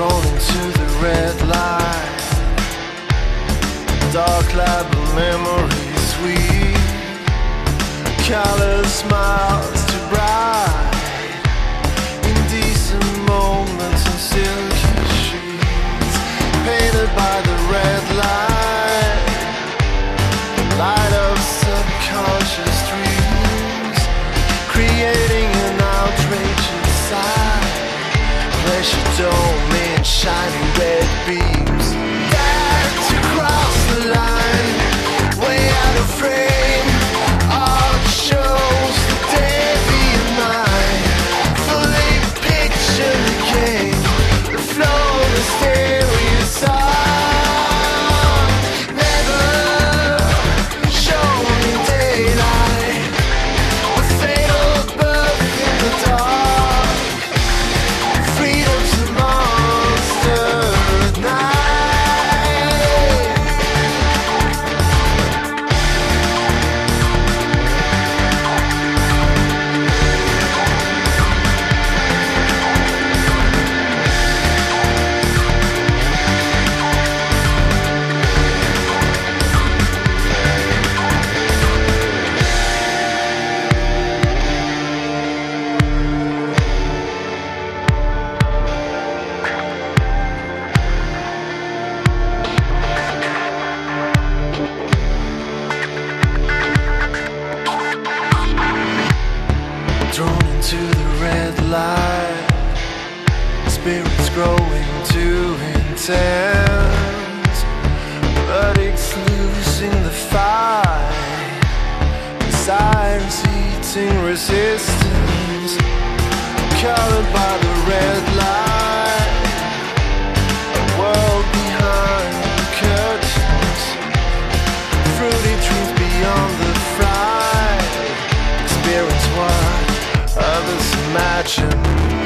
thrown into the red light. Dark label memories we Callous smiles. shining red beam. spirit's growing too intense but it's losing the fight. Desires eating resistance Colored by the red light. A world behind the curtains Fruity truth beyond the fright. Experience what others imagine.